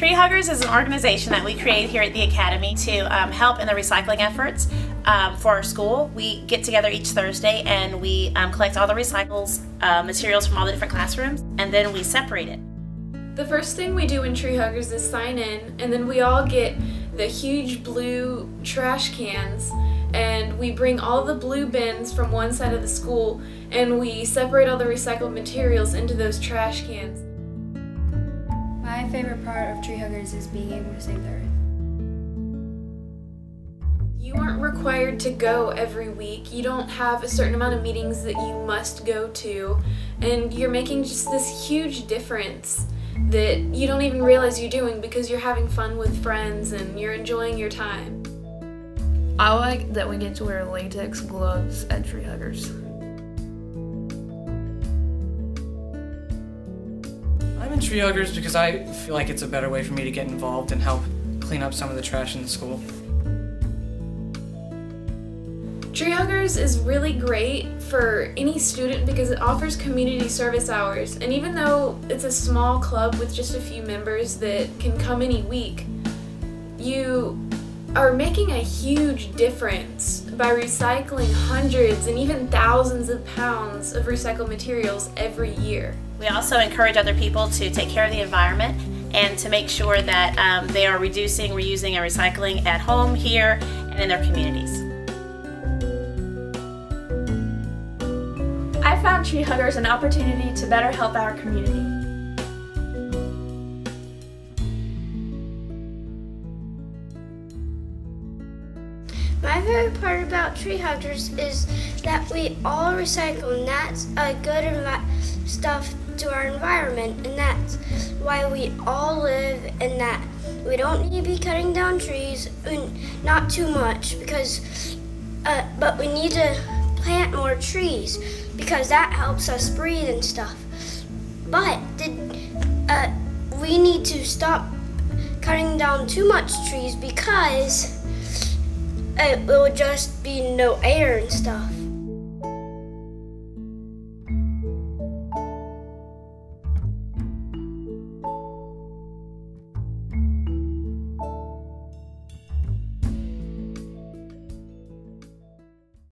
Tree Huggers is an organization that we created here at the Academy to um, help in the recycling efforts um, for our school. We get together each Thursday and we um, collect all the recycles uh, materials from all the different classrooms and then we separate it. The first thing we do in Tree Huggers is sign in, and then we all get the huge blue trash cans and we bring all the blue bins from one side of the school and we separate all the recycled materials into those trash cans. My favorite part of Tree Huggers is being able to save the earth. You aren't required to go every week. You don't have a certain amount of meetings that you must go to, and you're making just this huge difference that you don't even realize you're doing because you're having fun with friends and you're enjoying your time. I like that we get to wear latex gloves at Tree Huggers. Tree Huggers because I feel like it's a better way for me to get involved and help clean up some of the trash in the school. Tree Huggers is really great for any student because it offers community service hours. And even though it's a small club with just a few members that can come any week, you are making a huge difference by recycling hundreds and even thousands of pounds of recycled materials every year. We also encourage other people to take care of the environment and to make sure that um, they are reducing, reusing, and recycling at home, here, and in their communities. I found Tree Huggers an opportunity to better help our community. My favorite part about Tree Huggers is that we all recycle, and that's a good envi- stuff to our environment, and that's why we all live, and that we don't need to be cutting down trees, and not too much, because, uh, but we need to plant more trees because that helps us breathe and stuff. But did, uh, we need to stop cutting down too much trees because it will just be no air and stuff.